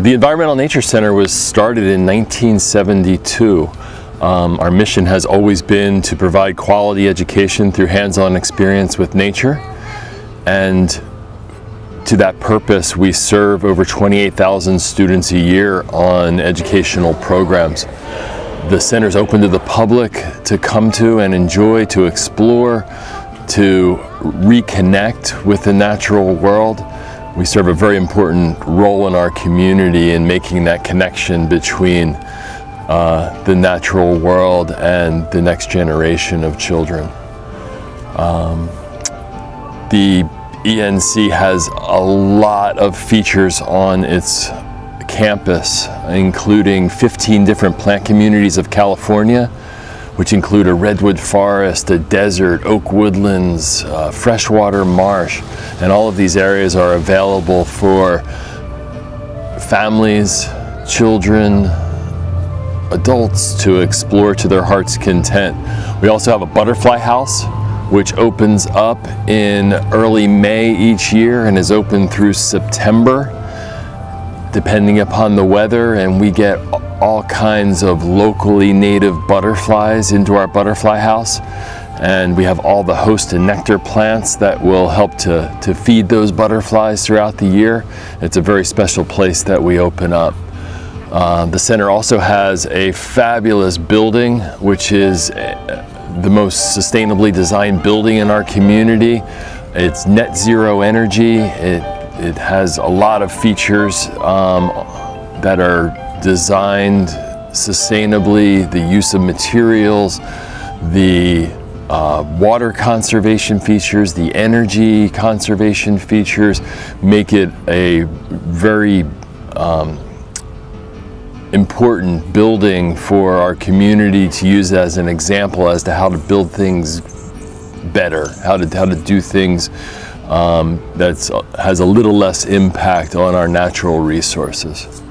The Environmental Nature Center was started in 1972. Um, our mission has always been to provide quality education through hands-on experience with nature. And to that purpose, we serve over 28,000 students a year on educational programs. The center is open to the public to come to and enjoy, to explore, to reconnect with the natural world. We serve a very important role in our community in making that connection between uh, the natural world and the next generation of children. Um, the ENC has a lot of features on its campus, including 15 different plant communities of California, which include a redwood forest, a desert, oak woodlands, uh, freshwater marsh, and all of these areas are available for families, children, adults to explore to their heart's content. We also have a butterfly house which opens up in early May each year and is open through September depending upon the weather and we get all kinds of locally native butterflies into our butterfly house and we have all the host and nectar plants that will help to, to feed those butterflies throughout the year. It's a very special place that we open up. Uh, the center also has a fabulous building which is uh, the most sustainably designed building in our community. It's net zero energy. It, it has a lot of features um, that are designed sustainably, the use of materials, the uh, water conservation features, the energy conservation features make it a very um, important building for our community to use as an example as to how to build things better, how to, how to do things um, that has a little less impact on our natural resources.